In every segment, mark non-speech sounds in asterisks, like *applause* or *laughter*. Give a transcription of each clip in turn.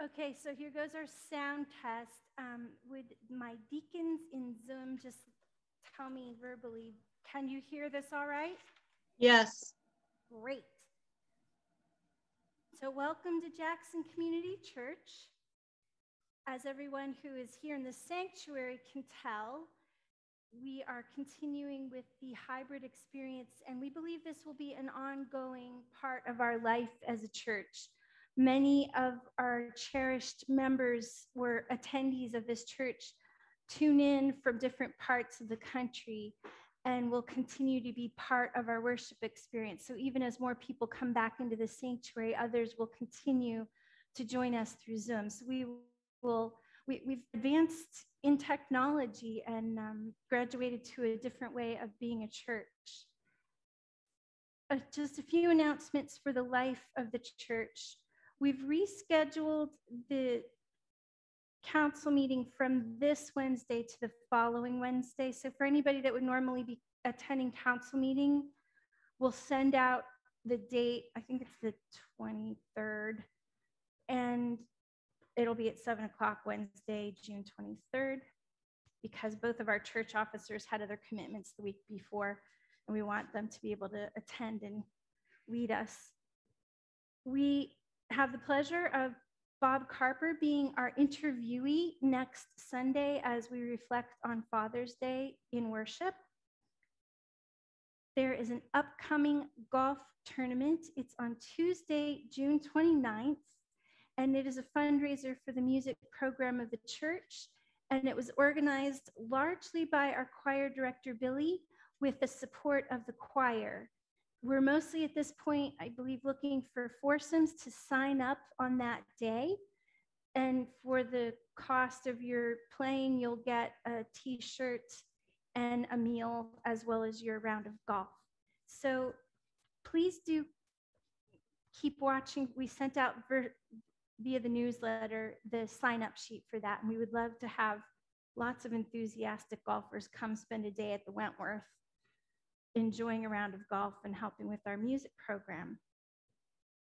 Okay, so here goes our sound test. Um, would my deacons in Zoom just tell me verbally, can you hear this all right? Yes. Great. So welcome to Jackson Community Church. As everyone who is here in the sanctuary can tell, we are continuing with the hybrid experience, and we believe this will be an ongoing part of our life as a church. Many of our cherished members were attendees of this church, tune in from different parts of the country, and will continue to be part of our worship experience. So even as more people come back into the sanctuary, others will continue to join us through Zoom. So we will, we, have advanced in technology and um, graduated to a different way of being a church. Uh, just a few announcements for the life of the church. We've rescheduled the council meeting from this Wednesday to the following Wednesday. So for anybody that would normally be attending council meeting, we'll send out the date, I think it's the 23rd, and it'll be at 7 o'clock Wednesday, June 23rd, because both of our church officers had other commitments the week before, and we want them to be able to attend and lead us. We have the pleasure of Bob Carper being our interviewee next Sunday as we reflect on Father's Day in worship. There is an upcoming golf tournament. It's on Tuesday, June 29th, and it is a fundraiser for the music program of the church. And it was organized largely by our choir director, Billy, with the support of the choir. We're mostly at this point, I believe, looking for foursomes to sign up on that day. And for the cost of your playing, you'll get a t shirt and a meal, as well as your round of golf. So please do keep watching. We sent out via the newsletter the sign up sheet for that. And we would love to have lots of enthusiastic golfers come spend a day at the Wentworth enjoying a round of golf and helping with our music program.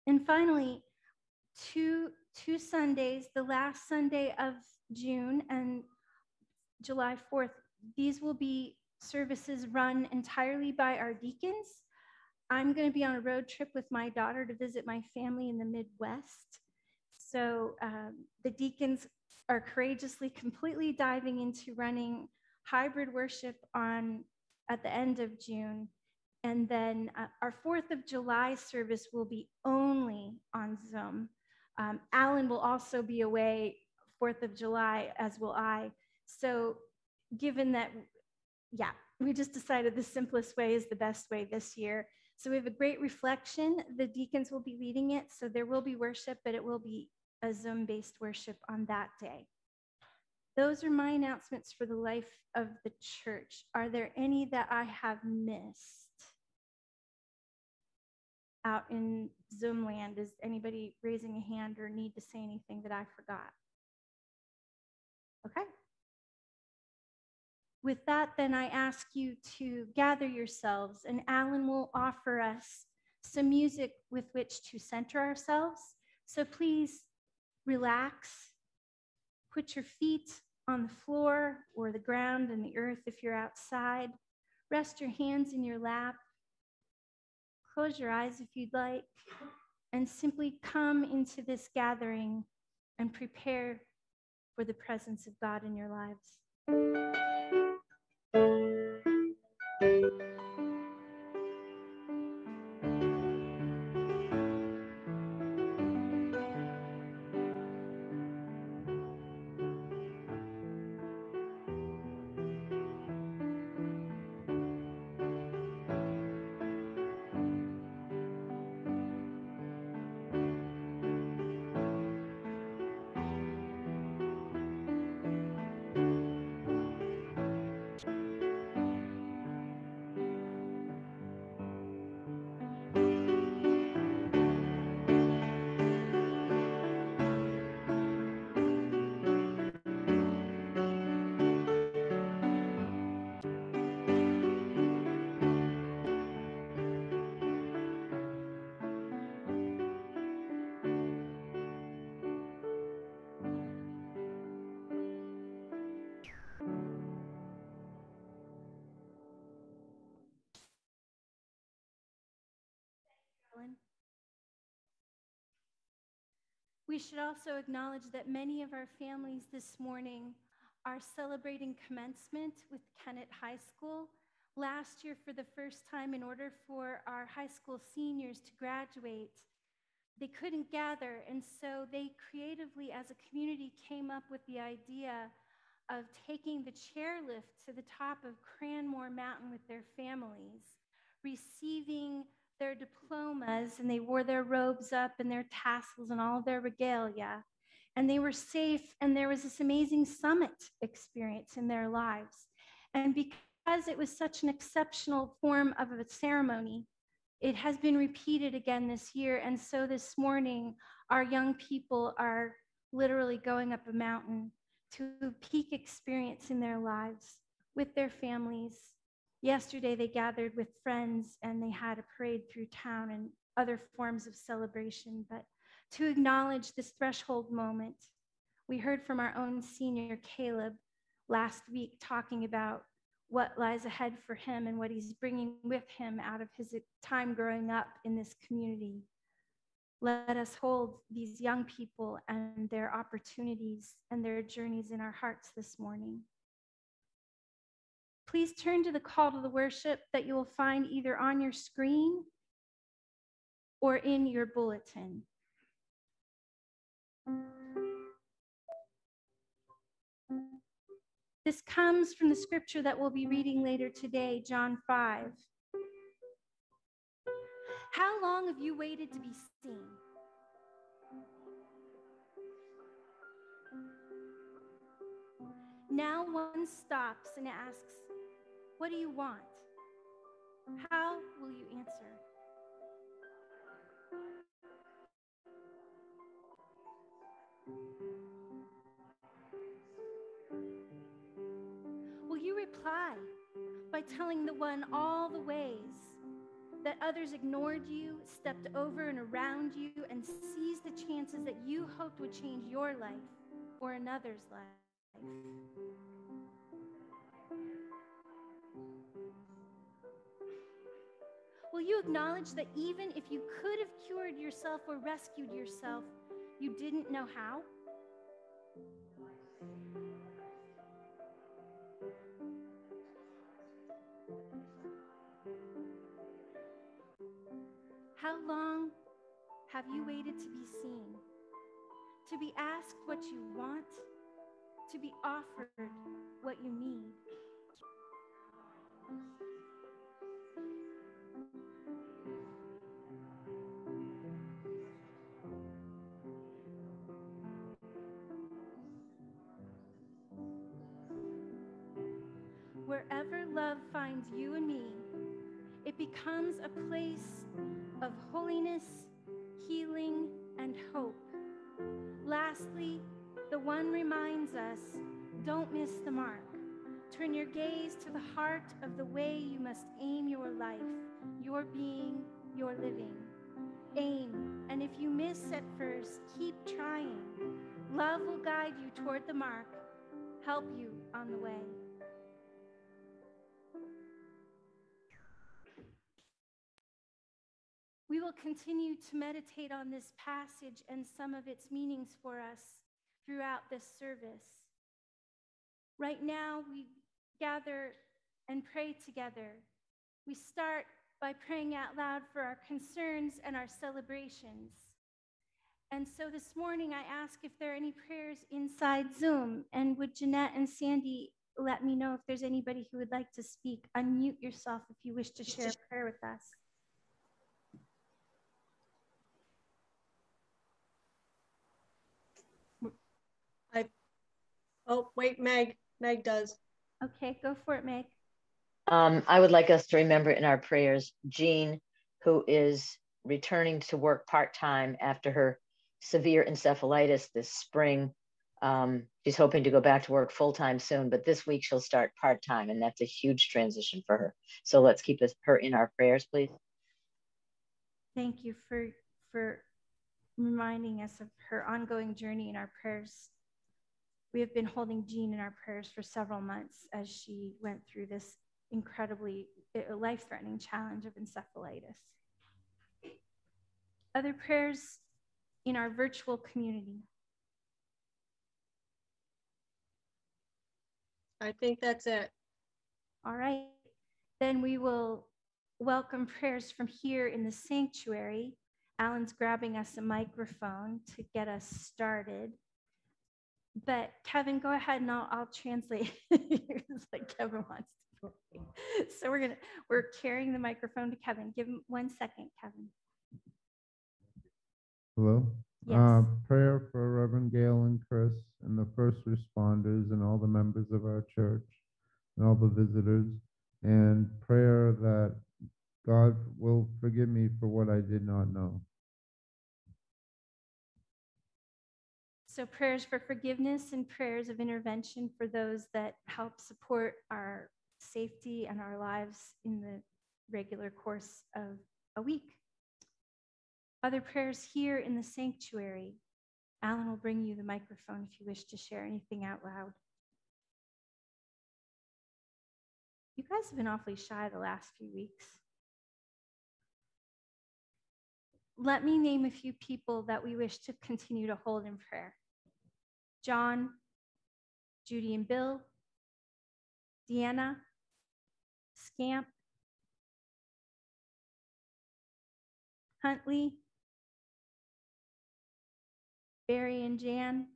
And finally, two, two Sundays, the last Sunday of June and July 4th, these will be services run entirely by our deacons. I'm going to be on a road trip with my daughter to visit my family in the Midwest. So um, the deacons are courageously, completely diving into running hybrid worship on at the end of June. And then uh, our 4th of July service will be only on Zoom. Um, Alan will also be away 4th of July, as will I. So, given that, yeah, we just decided the simplest way is the best way this year. So, we have a great reflection. The deacons will be leading it. So, there will be worship, but it will be a Zoom based worship on that day. Those are my announcements for the life of the church. Are there any that I have missed out in Zoom land? Is anybody raising a hand or need to say anything that I forgot? Okay. With that, then I ask you to gather yourselves, and Alan will offer us some music with which to center ourselves. So please relax, put your feet on the floor or the ground and the earth if you're outside. Rest your hands in your lap. Close your eyes if you'd like, and simply come into this gathering and prepare for the presence of God in your lives. We should also acknowledge that many of our families this morning are celebrating commencement with Kennett High School. Last year, for the first time, in order for our high school seniors to graduate, they couldn't gather. And so they creatively, as a community, came up with the idea of taking the chairlift to the top of Cranmore Mountain with their families, receiving their diplomas, and they wore their robes up and their tassels and all of their regalia. And they were safe, and there was this amazing summit experience in their lives. And because it was such an exceptional form of a ceremony, it has been repeated again this year. And so this morning, our young people are literally going up a mountain to peak experience in their lives with their families. Yesterday, they gathered with friends and they had a parade through town and other forms of celebration. But to acknowledge this threshold moment, we heard from our own senior, Caleb, last week talking about what lies ahead for him and what he's bringing with him out of his time growing up in this community. Let us hold these young people and their opportunities and their journeys in our hearts this morning. Please turn to the call to the worship that you will find either on your screen or in your bulletin. This comes from the scripture that we'll be reading later today, John 5. How long have you waited to be seen? Now one stops and asks, What do you want? How will you answer? Will you reply by telling the one all the ways that others ignored you, stepped over and around you, and seized the chances that you hoped would change your life or another's life. You acknowledge that even if you could have cured yourself or rescued yourself, you didn't know how? How long have you waited to be seen? To be asked what you want? To be offered what you need? You and me, it becomes a place of holiness, healing, and hope. Lastly, the one reminds us don't miss the mark. Turn your gaze to the heart of the way you must aim your life, your being, your living. Aim, and if you miss at first, keep trying. Love will guide you toward the mark, help you on the way. We will continue to meditate on this passage and some of its meanings for us throughout this service. Right now, we gather and pray together. We start by praying out loud for our concerns and our celebrations. And so this morning, I ask if there are any prayers inside Zoom. And would Jeanette and Sandy let me know if there's anybody who would like to speak? Unmute yourself if you wish to share a prayer with us. Oh, wait, Meg. Meg does. Okay, go for it, Meg. Um, I would like us to remember in our prayers Jean, who is returning to work part time after her severe encephalitis this spring. Um, she's hoping to go back to work full time soon, but this week she'll start part time, and that's a huge transition for her. So let's keep this, her in our prayers, please. Thank you for for reminding us of her ongoing journey in our prayers we have been holding Jean in our prayers for several months as she went through this incredibly uh, life threatening challenge of encephalitis. Other prayers in our virtual community? I think that's it. All right, then we will welcome prayers from here in the sanctuary. Alan's grabbing us a microphone to get us started. But Kevin, go ahead and I'll, I'll translate. *laughs* it's like Kevin wants to. So we're gonna, we're carrying the microphone to Kevin. Give him one second, Kevin. Hello? Yes. Uh, prayer for Reverend Gail and Chris and the first responders and all the members of our church and all the visitors. And prayer that God will forgive me for what I did not know. So prayers for forgiveness and prayers of intervention for those that help support our safety and our lives in the regular course of a week. Other prayers here in the sanctuary. Alan will bring you the microphone if you wish to share anything out loud. You guys have been awfully shy the last few weeks. Let me name a few people that we wish to continue to hold in prayer. John, Judy and Bill, Deanna, Scamp, Huntley, Barry and Jan,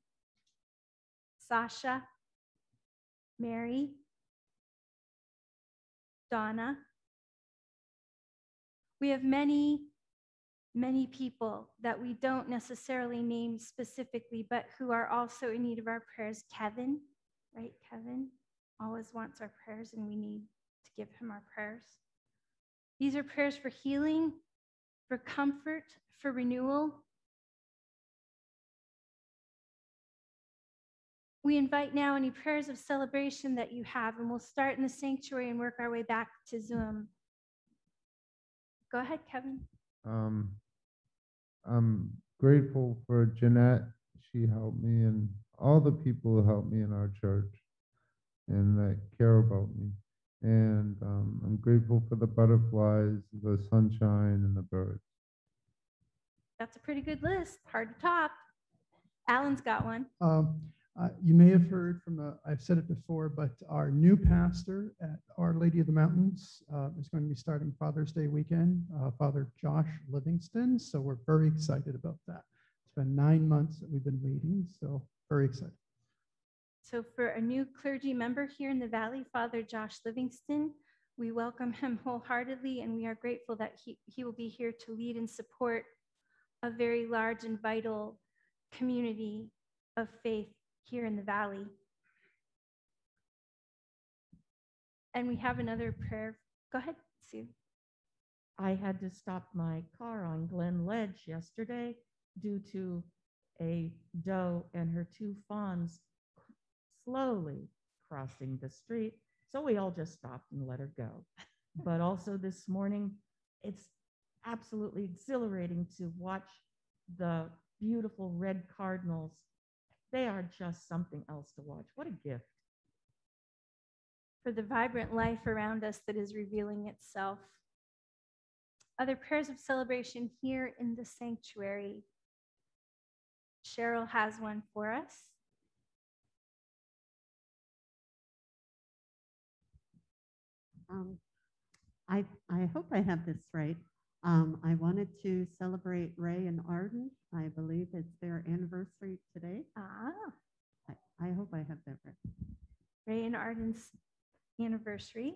Sasha, Mary, Donna. We have many, many people that we don't necessarily name specifically, but who are also in need of our prayers. Kevin, right? Kevin always wants our prayers, and we need to give him our prayers. These are prayers for healing, for comfort, for renewal. We invite now any prayers of celebration that you have, and we'll start in the sanctuary and work our way back to Zoom. Go ahead, Kevin. Um, I'm grateful for Jeanette. She helped me and all the people who helped me in our church and that care about me. And um, I'm grateful for the butterflies, the sunshine, and the birds. That's a pretty good list. Hard to top. Alan's got one. Um, uh, You may have heard from, the- I've said it before, but our new pastor at Our Lady of the Mountains uh, is going to be starting Father's Day weekend, uh, Father Josh Livingston. So we're very excited about that. It's been nine months that we've been waiting, so very excited. So for a new clergy member here in the Valley, Father Josh Livingston, we welcome him wholeheartedly and we are grateful that he, he will be here to lead and support a very large and vital community of faith here in the Valley. And we have another prayer. Go ahead, Sue. I had to stop my car on Glen Ledge yesterday due to a doe and her two fawns slowly crossing the street. So we all just stopped and let her go. *laughs* But also this morning, it's absolutely exhilarating to watch the beautiful red cardinals. They are just something else to watch. What a gift. for the vibrant life around us that is revealing itself. Other prayers of celebration here in the sanctuary. Cheryl has one for us. Um, I, I hope I have this right. Um, I wanted to celebrate Ray and Arden. I believe it's their anniversary today. Ah, I, I hope I have that right. Ray and Arden's anniversary.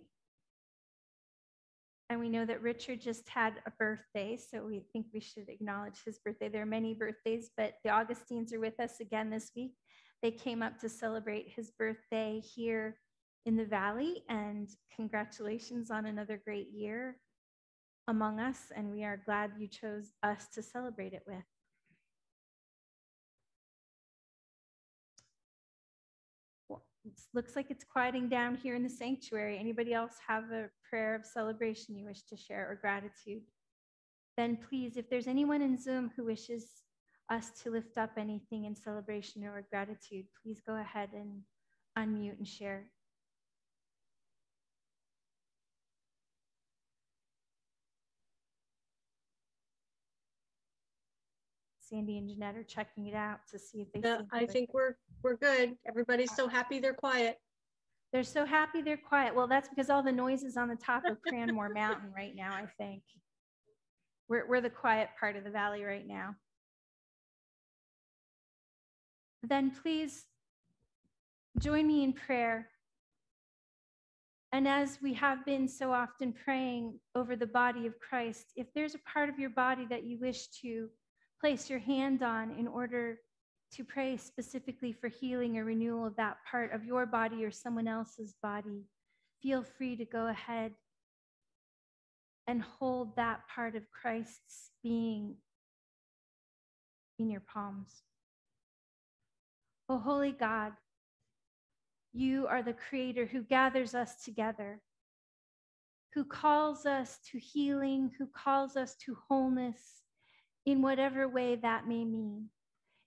And we know that Richard just had a birthday, so we think we should acknowledge his birthday. There are many birthdays, but the Augustines are with us again this week. They came up to celebrate his birthday here in the Valley, and congratulations on another great year among us, and we are glad you chose us to celebrate it with. It looks like it's quieting down here in the sanctuary. Anybody else have a prayer of celebration you wish to share or gratitude? Then please, if there's anyone in Zoom who wishes us to lift up anything in celebration or gratitude, please go ahead and unmute and share. Sandy and Jeanette are checking it out to see if they. Yeah, I think we're, we're good. Everybody's so happy they're quiet. They're so happy they're quiet. Well, that's because all the noise is on the top of Cranmore *laughs* Mountain right now, I think. We're, we're the quiet part of the valley right now. Then please join me in prayer. And as we have been so often praying over the body of Christ, if there's a part of your body that you wish to place your hand on in order to pray specifically for healing or renewal of that part of your body or someone else's body, feel free to go ahead and hold that part of Christ's being in your palms. Oh, holy God, you are the creator who gathers us together, who calls us to healing, who calls us to wholeness in whatever way that may mean.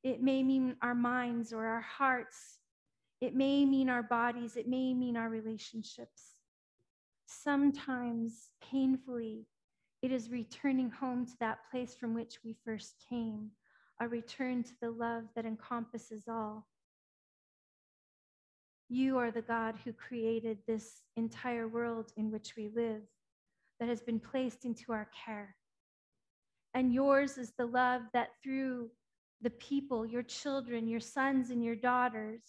It may mean our minds or our hearts. It may mean our bodies. It may mean our relationships. Sometimes painfully, it is returning home to that place from which we first came, a return to the love that encompasses all. You are the God who created this entire world in which we live that has been placed into our care. And yours is the love that through the people, your children, your sons, and your daughters,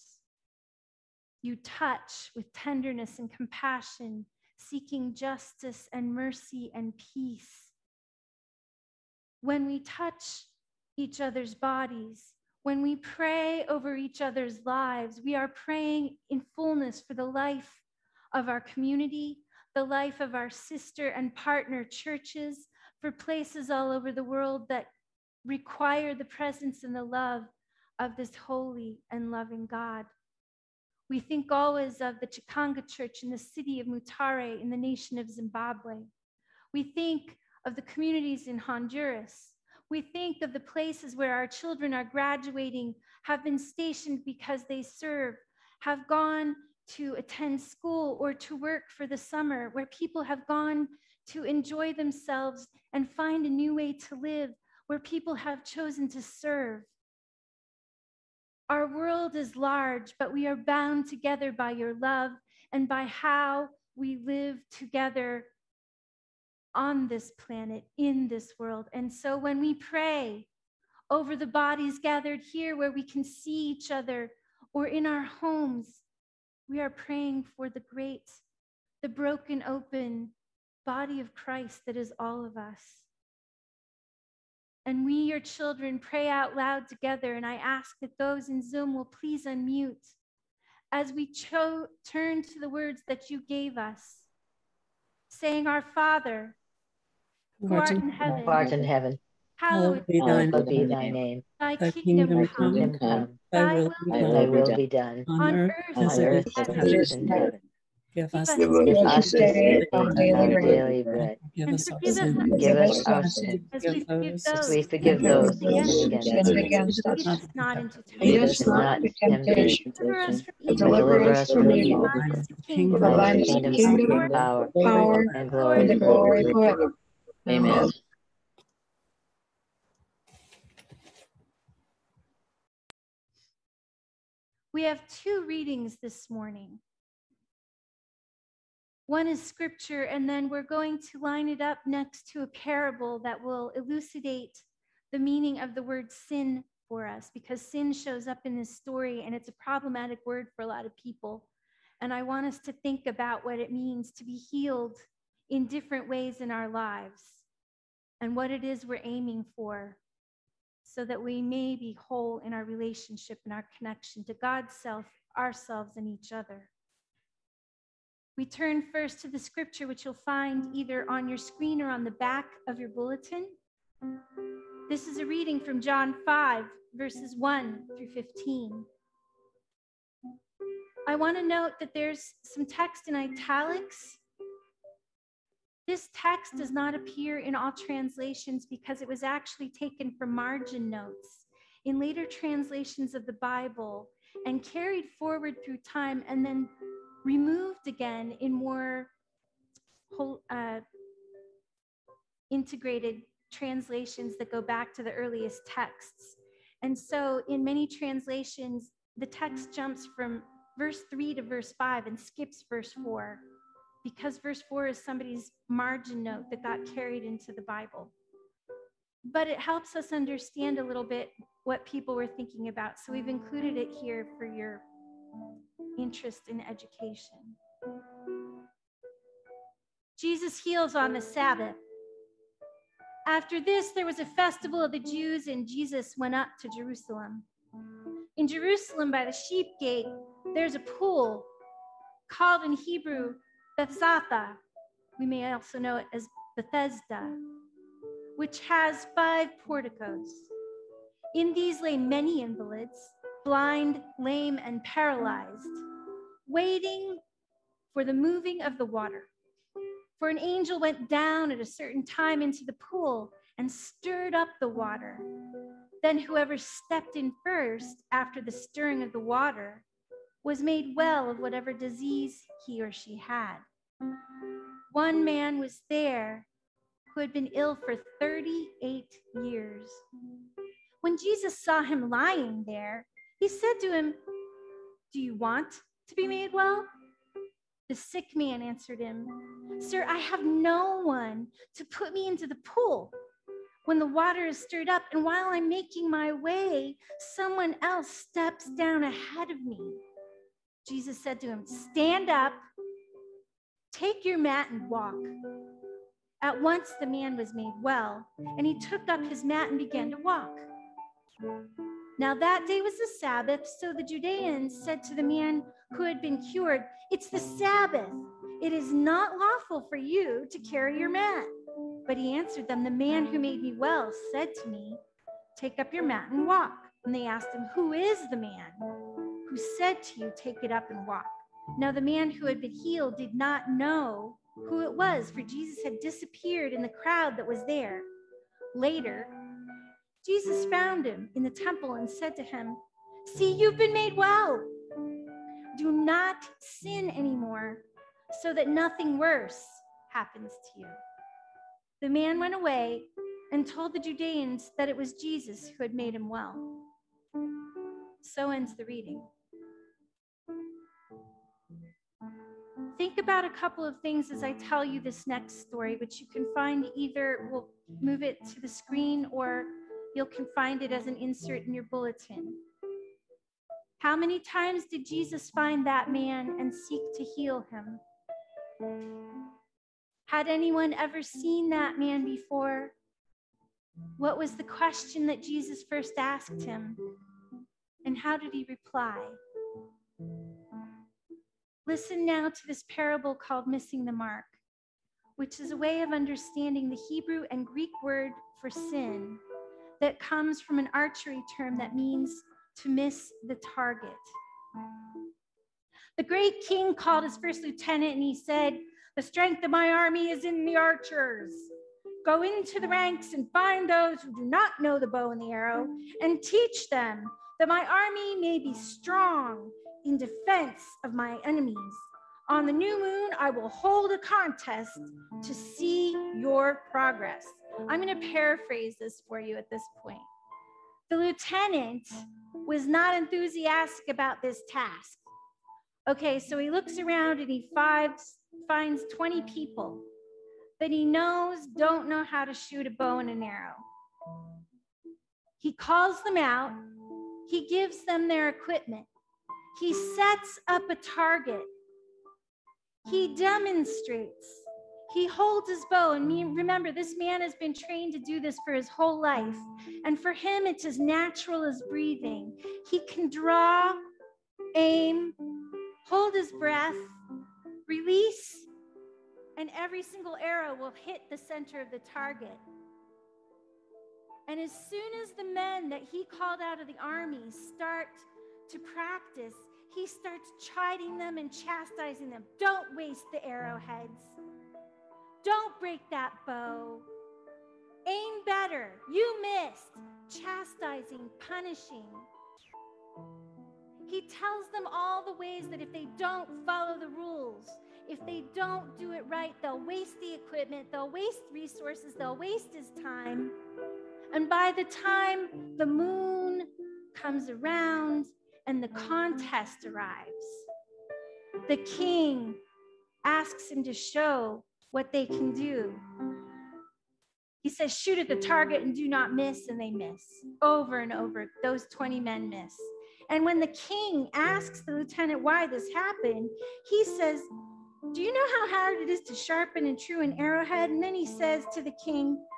you touch with tenderness and compassion, seeking justice and mercy and peace. When we touch each other's bodies, when we pray over each other's lives, we are praying in fullness for the life of our community, the life of our sister and partner churches, for places all over the world that require the presence and the love of this holy and loving God. We think always of the Chikanga Church in the city of Mutare in the nation of Zimbabwe. We think of the communities in Honduras. We think of the places where our children are graduating, have been stationed because they serve, have gone to attend school or to work for the summer, where people have gone to enjoy themselves and find a new way to live, where people have chosen to serve. Our world is large, but we are bound together by your love and by how we live together on this planet, in this world. And so when we pray over the bodies gathered here where we can see each other or in our homes, we are praying for the great, the broken open body of Christ that is all of us. And we, your children, pray out loud together. And I ask that those in Zoom will please unmute as we cho- turn to the words that you gave us, saying, Our Father, who art in heaven, Who art in heaven, hallowed be thy hallowed be name. thy name. thy Thy kingdom kingdom come, come, come, thy will be Thy thy done will be done on on earth earth as on earth as in it is heaven. in heaven. Give us us this this day Give us this our our daily daily bread. bread. Give us our forgive us sins. our us our we sins, as we forgive forgive those as those we who forgive sin those against us. against us. against Lead us us. not into Lead us not into temptation, deliver us from evil. deliver us from For thine is the For kingdom, For thine the is kingdom, and power, power, and glory glory forever. forever. Amen. We have two readings this morning. One is scripture, and then we're going to line it up next to a parable that will elucidate the meaning of the word sin for us, because sin shows up in this story and it's a problematic word for a lot of people. And I want us to think about what it means to be healed in different ways in our lives and what it is we're aiming for so that we may be whole in our relationship and our connection to God's self, ourselves, and each other. We turn first to the scripture, which you'll find either on your screen or on the back of your bulletin. This is a reading from John 5, verses 1 through 15. I want to note that there's some text in italics. This text does not appear in all translations because it was actually taken from margin notes in later translations of the Bible and carried forward through time and then removed again in more whole, uh, integrated translations that go back to the earliest texts. And so in many translations, the text jumps from verse 3 to verse 5 and skips verse 4 because verse 4 is somebody's margin note that got carried into the Bible. But it helps us understand a little bit what people were thinking about. So we've included it here for your interest in education. Jesus heals on the Sabbath. After this, there was a festival of the Jews, and Jesus went up to Jerusalem. In Jerusalem, by the sheep gate, there's a pool called in Hebrew Bethzatha. We may also know it as Bethesda, which has five porticos. In these lay many invalids, blind, lame, and paralyzed, waiting for the moving of the water. For an angel went down at a certain time into the pool and stirred up the water. Then whoever stepped in first after the stirring of the water was made well of whatever disease he or she had. One man was there who had been ill for 38 years. When Jesus saw him lying there, he said to him, Do you want to be made well? The sick man answered him, Sir, I have no one to put me into the pool when the water is stirred up, and while I'm making my way, someone else steps down ahead of me. Jesus said to him, Stand up, take your mat, and walk. At once the man was made well, and he took up his mat and began to walk. Now that day was the Sabbath, so the Judeans said to the man who had been cured, It's the Sabbath. It is not lawful for you to carry your mat. But he answered them, The man who made me well said to me, Take up your mat and walk. And they asked him, Who is the man who said to you, Take it up and walk? Now the man who had been healed did not know who it was, for Jesus had disappeared in the crowd that was there. Later, Jesus found him in the temple and said to him, See, you've been made well. Do not sin anymore, so that nothing worse happens to you. The man went away and told the Judeans that it was Jesus who had made him well. So ends the reading. Think about a couple of things as I tell you this next story, which you can find either, we'll move it to the screen or you can find it as an insert in your bulletin. How many times did Jesus find that man and seek to heal him? Had anyone ever seen that man before? What was the question that Jesus first asked him? And how did he reply? Listen now to this parable called Missing the Mark, which is a way of understanding the Hebrew and Greek word for sin that comes from an archery term that means to miss the target. The great king called his first lieutenant and he said, the strength of my army is in the archers. Go into the ranks and find those who do not know the bow and the arrow, and teach them that my army may be strong in defense of my enemies. On the new moon, I will hold a contest to see your progress. I'm going to paraphrase this for you at this point. The lieutenant was not enthusiastic about this task. Okay, so he looks around and he finds finds 20 people that he knows don't know how to shoot a bow and an arrow. He calls them out, he gives them their equipment, he sets up a target, he demonstrates. He holds his bow, and me, remember, this man has been trained to do this for his whole life. And for him, it's as natural as breathing. He can draw, aim, hold his breath, release, and every single arrow will hit the center of the target. And as soon as the men that he called out of the army start to practice, he starts chiding them and chastising them. Don't waste the arrowheads. Don't break that bow. Aim better. You missed. Chastising, punishing. He tells them all the ways that if they don't follow the rules, if they don't do it right, they'll waste the equipment, they'll waste resources, they'll waste his time. And by the time the moon comes around and the contest arrives, the king asks him to show what they can do. He says, shoot at the target and do not miss, and they miss over and over. Those 20 men miss. And when the king asks the lieutenant why this happened, he says, Do you know how hard it is to sharpen and true an arrowhead? And then he says to the king, "Uh,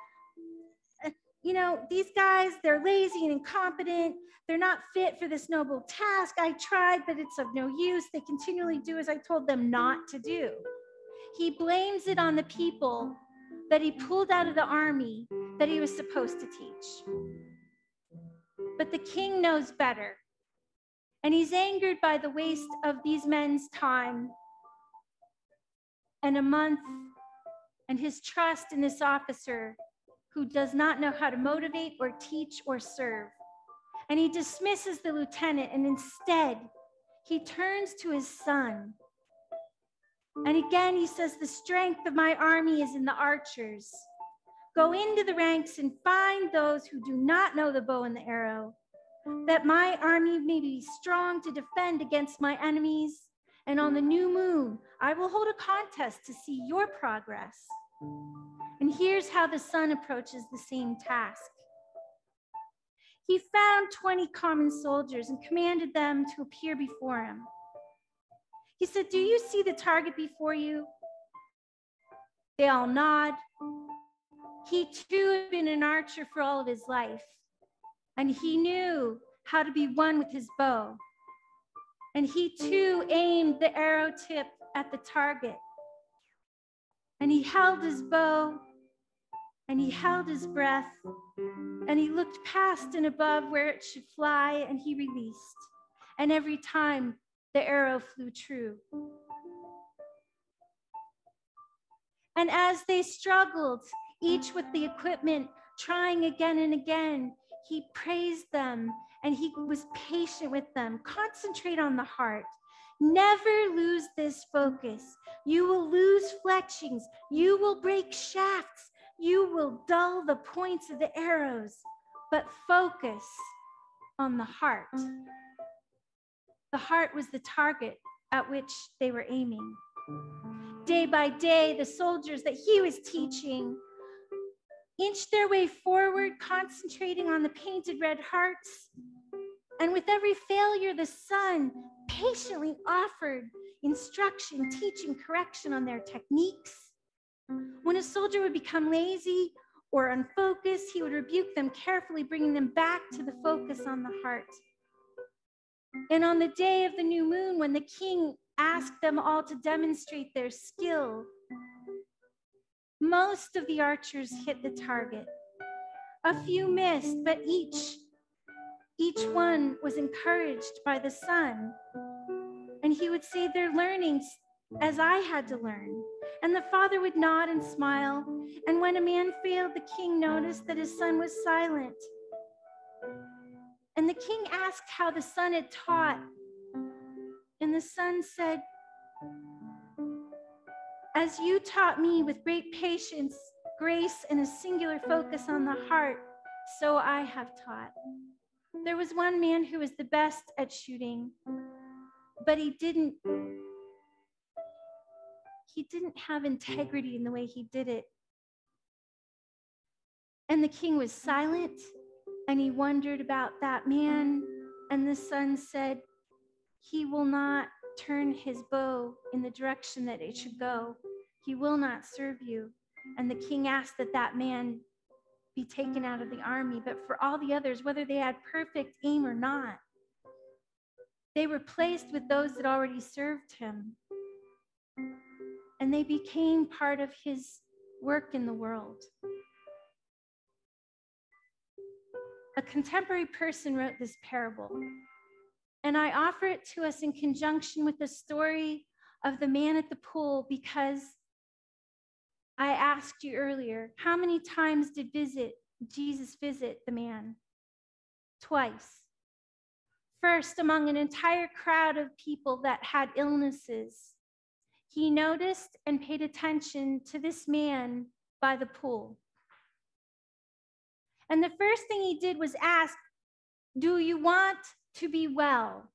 You know, these guys, they're lazy and incompetent. They're not fit for this noble task. I tried, but it's of no use. They continually do as I told them not to do. He blames it on the people that he pulled out of the army that he was supposed to teach. But the king knows better. And he's angered by the waste of these men's time and a month and his trust in this officer who does not know how to motivate or teach or serve. And he dismisses the lieutenant and instead he turns to his son. And again, he says, The strength of my army is in the archers. Go into the ranks and find those who do not know the bow and the arrow, that my army may be strong to defend against my enemies. And on the new moon, I will hold a contest to see your progress. And here's how the son approaches the same task. He found 20 common soldiers and commanded them to appear before him. He said, Do you see the target before you? They all nod. He too had been an archer for all of his life, and he knew how to be one with his bow. And he too aimed the arrow tip at the target. And he held his bow and he held his breath and he looked past and above where it should fly and he released. And every time the arrow flew true. And as they struggled, each with the equipment, trying again and again, he praised them and he was patient with them. Concentrate on the heart. Never lose this focus. You will lose fletchings. You will break shafts. You will dull the points of the arrows, but focus on the heart. The heart was the target at which they were aiming. Day by day, the soldiers that he was teaching inched their way forward, concentrating on the painted red hearts. And with every failure, the son patiently offered instruction, teaching correction on their techniques. When a soldier would become lazy or unfocused, he would rebuke them carefully, bringing them back to the focus on the heart. And on the day of the new moon, when the king asked them all to demonstrate their skill, most of the archers hit the target. A few missed, but each each one was encouraged by the son. And he would say their learnings as I had to learn. And the father would nod and smile. And when a man failed, the king noticed that his son was silent. And the king asked how the son had taught. And the son said, As you taught me with great patience, grace, and a singular focus on the heart, so I have taught. There was one man who was the best at shooting, but he didn't he didn't have integrity in the way he did it. And the king was silent and he wondered about that man. And the son said, He will not turn his bow in the direction that it should go. He will not serve you. And the king asked that that man be taken out of the army. But for all the others, whether they had perfect aim or not, they were placed with those that already served him. And they became part of his work in the world. A contemporary person wrote this parable, and I offer it to us in conjunction with the story of the man at the pool because I asked you earlier, how many times did visit Jesus visit the man? Twice. First, among an entire crowd of people that had illnesses, he noticed and paid attention to this man by the pool. And the first thing he did was ask, Do you want to be well?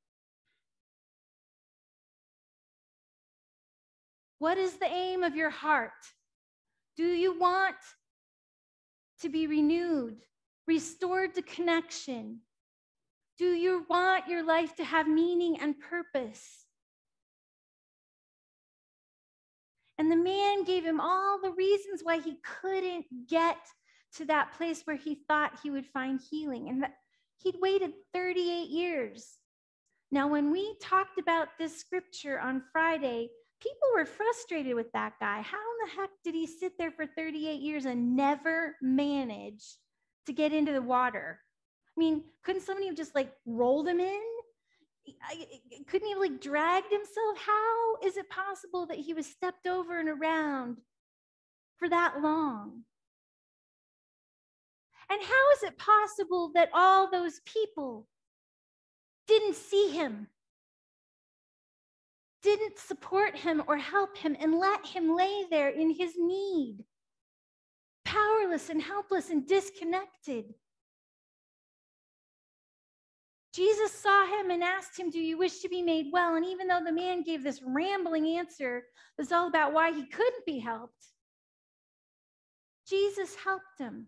What is the aim of your heart? Do you want to be renewed, restored to connection? Do you want your life to have meaning and purpose? And the man gave him all the reasons why he couldn't get to that place where he thought he would find healing. And that he'd waited 38 years. Now, when we talked about this scripture on Friday, people were frustrated with that guy. How in the heck did he sit there for 38 years and never manage to get into the water? I mean, couldn't somebody have just like rolled him in? I, couldn't he like dragged himself? How is it possible that he was stepped over and around for that long? And how is it possible that all those people didn't see him, didn't support him or help him, and let him lay there in his need, powerless and helpless and disconnected? Jesus saw him and asked him, Do you wish to be made well? And even though the man gave this rambling answer that's all about why he couldn't be helped, Jesus helped him.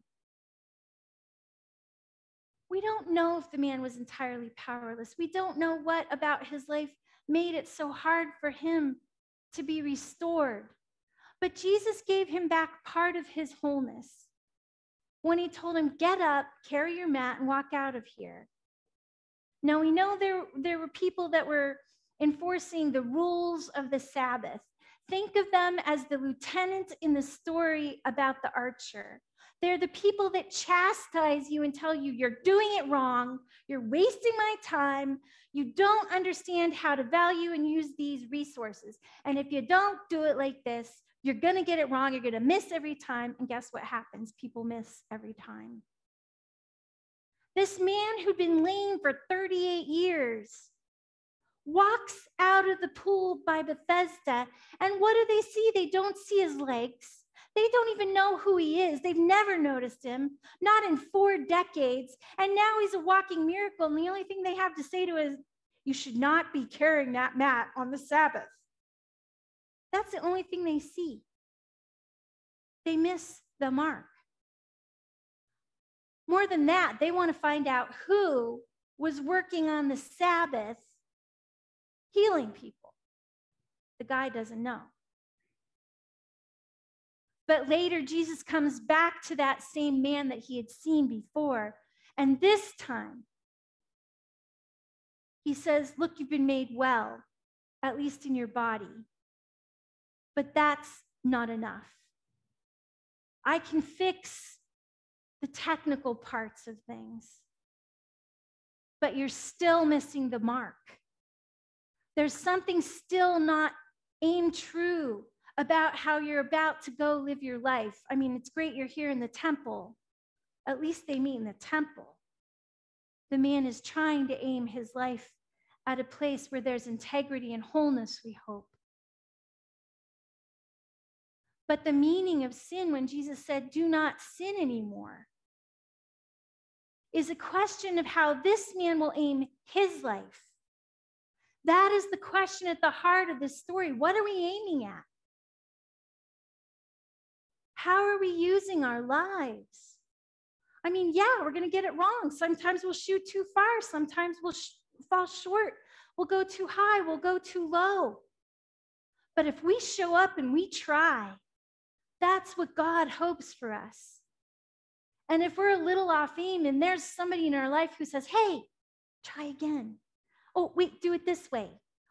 We don't know if the man was entirely powerless. We don't know what about his life made it so hard for him to be restored. But Jesus gave him back part of his wholeness when he told him, Get up, carry your mat, and walk out of here. Now we know there, there were people that were enforcing the rules of the Sabbath. Think of them as the lieutenant in the story about the archer. They're the people that chastise you and tell you you're doing it wrong, you're wasting my time, you don't understand how to value and use these resources. And if you don't do it like this, you're going to get it wrong, you're going to miss every time. And guess what happens? People miss every time. This man who'd been lame for 38 years walks out of the pool by Bethesda. And what do they see? They don't see his legs. They don't even know who he is. They've never noticed him, not in four decades. And now he's a walking miracle. And the only thing they have to say to is, You should not be carrying that mat on the Sabbath. That's the only thing they see. They miss the mark. More than that, they want to find out who was working on the Sabbath healing people. The guy doesn't know. But later, Jesus comes back to that same man that he had seen before. And this time, he says, Look, you've been made well, at least in your body. But that's not enough. I can fix the technical parts of things. But you're still missing the mark. There's something still not aimed true about how you're about to go live your life. I mean, it's great you're here in the temple. At least they meet in the temple. The man is trying to aim his life at a place where there's integrity and wholeness, we hope. But the meaning of sin, when Jesus said, do not sin anymore, is a question of how this man will aim his life. That is the question at the heart of this story. What are we aiming at? How are we using our lives? I mean, yeah, we're going to get it wrong. Sometimes we'll shoot too far, sometimes we'll sh- fall short, we'll go too high, we'll go too low. But if we show up and we try, that's what God hopes for us. And if we're a little off aim and there's somebody in our life who says, hey, try again. Oh, wait, do it this way.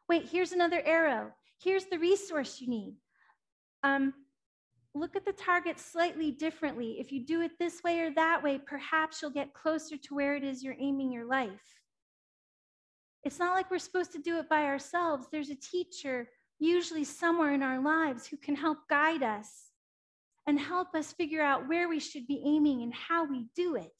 Wait, here's another arrow. Here's the resource you need. Um, look at the target slightly differently. If you do it this way or that way, perhaps you'll get closer to where it is you're aiming your life. It's not like we're supposed to do it by ourselves. There's a teacher, usually somewhere in our lives, who can help guide us and help us figure out where we should be aiming and how we do it.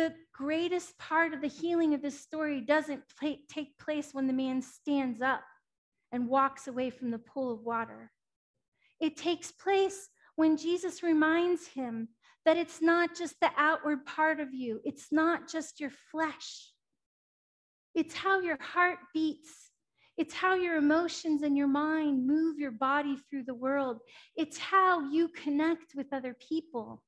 the greatest part of the healing of this story doesn't pla- take place when the man stands up and walks away from the pool of water. It takes place when Jesus reminds him that it's not just the outward part of you, it's not just your flesh, it's how your heart beats. It's how your emotions and your mind move your body through the world. It's how you connect with other people.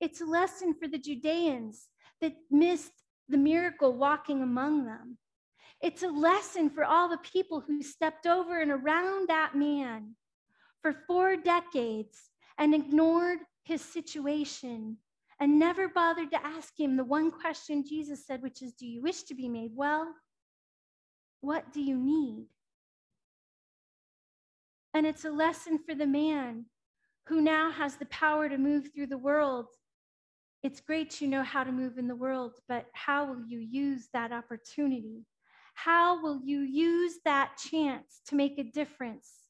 It's a lesson for the Judeans that missed the miracle walking among them. It's a lesson for all the people who stepped over and around that man for four decades and ignored his situation and never bothered to ask him the one question Jesus said, which is, Do you wish to be made well? What do you need? And it's a lesson for the man who now has the power to move through the world. It's great you know how to move in the world, but how will you use that opportunity? How will you use that chance to make a difference?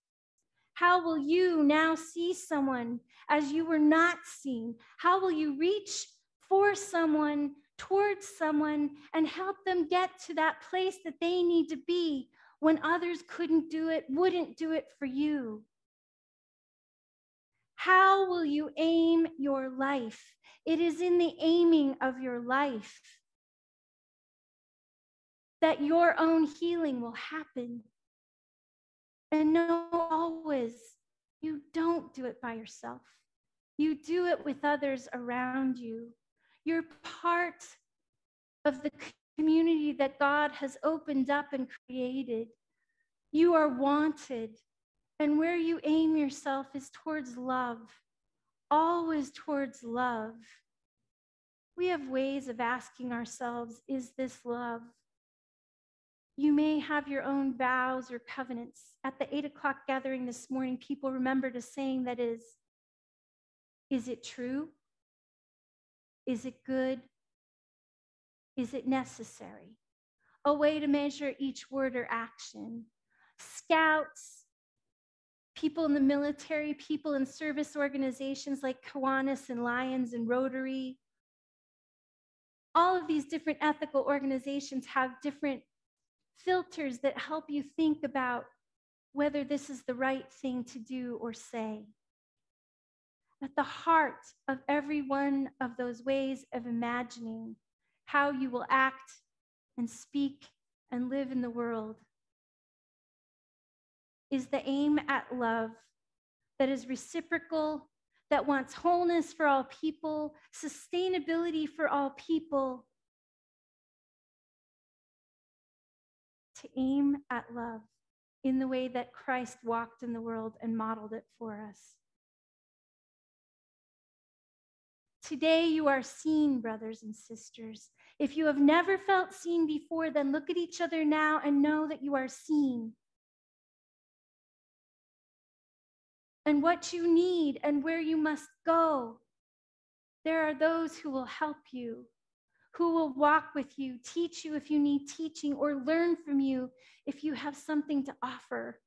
How will you now see someone as you were not seen? How will you reach for someone, towards someone, and help them get to that place that they need to be when others couldn't do it, wouldn't do it for you? How will you aim your life? It is in the aiming of your life that your own healing will happen. And know always, you don't do it by yourself. You do it with others around you. You're part of the community that God has opened up and created. You are wanted. And where you aim yourself is towards love, always towards love. We have ways of asking ourselves, is this love? You may have your own vows or covenants. At the eight o'clock gathering this morning, people remembered a saying that is Is it true? Is it good? Is it necessary? A way to measure each word or action. Scouts, people in the military, people in service organizations like Kiwanis and Lions and Rotary. All of these different ethical organizations have different filters that help you think about whether this is the right thing to do or say. At the heart of every one of those ways of imagining how you will act and speak and live in the world is the aim at love that is reciprocal, that wants wholeness for all people, sustainability for all people, to aim at love in the way that Christ walked in the world and modeled it for us. Today, you are seen, brothers and sisters. If you have never felt seen before, then look at each other now and know that you are seen. And what you need and where you must go. There are those who will help you who will walk with you, teach you if you need teaching, or learn from you if you have something to offer.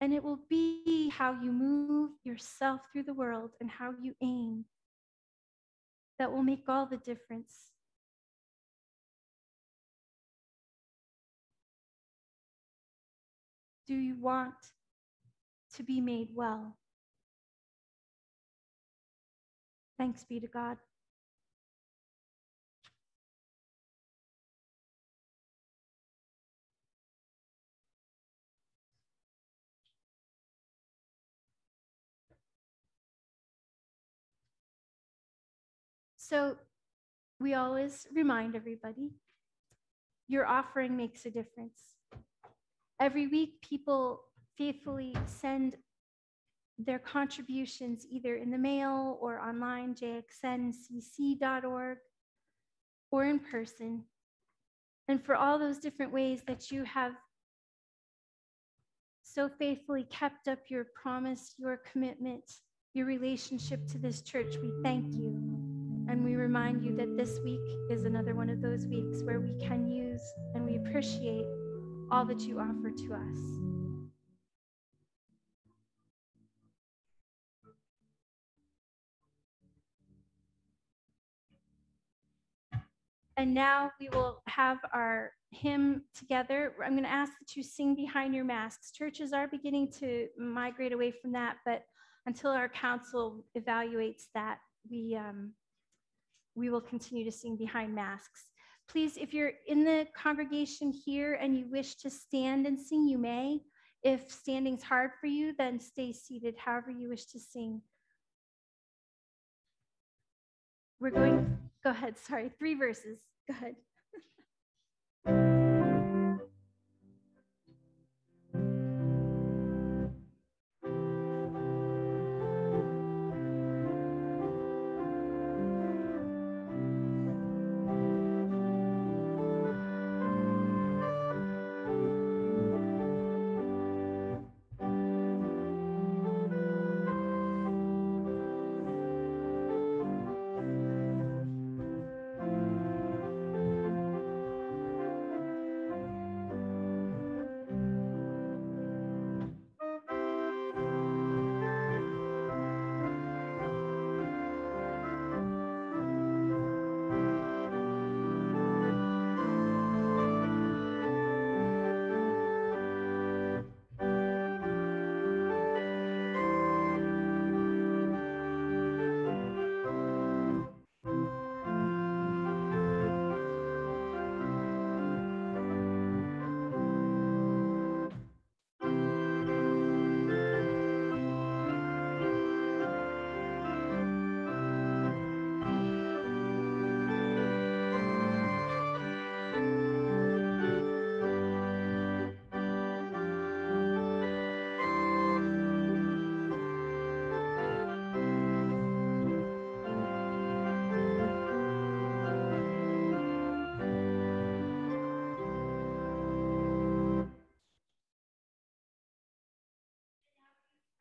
And it will be how you move yourself through the world and how you aim that will make all the difference. Do you want to be made well? Thanks be to God. So we always remind everybody your offering makes a difference. Every week, people faithfully send their contributions either in the mail or online, jxncc.org, or in person. And for all those different ways that you have so faithfully kept up your promise, your commitment, your relationship to this church, we thank you. And we remind you that this week is another one of those weeks where we can use and we appreciate all that you offer to us. And now we will have our hymn together. I'm going to ask that you sing behind your masks. Churches are beginning to migrate away from that, but until our council evaluates that, we, um, we will continue to sing behind masks. Please, if you're in the congregation here and you wish to stand and sing, you may. If standing's hard for you, then stay seated, however you wish to sing. We're going, go ahead, sorry, three verses. Go ahead. *laughs*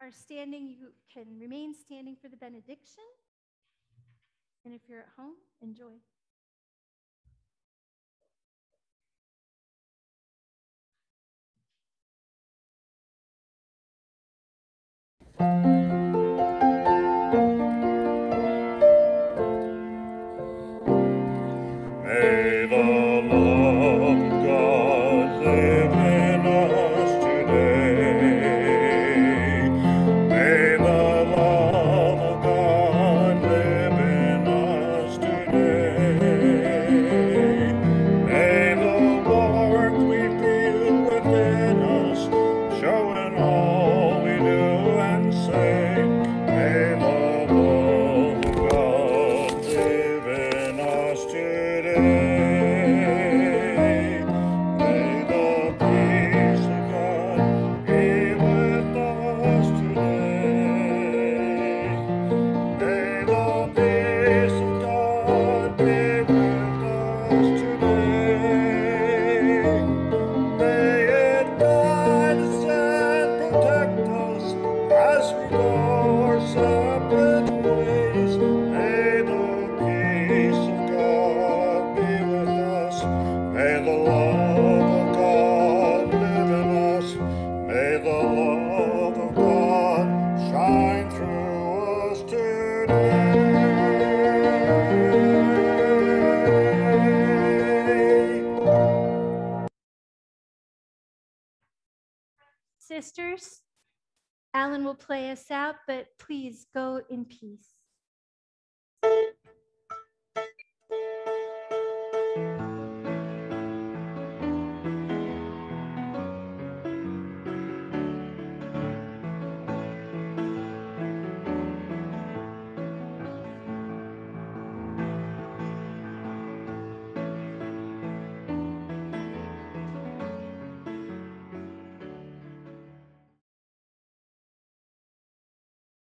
Are standing, you can remain standing for the benediction. And if you're at home, enjoy. Peace.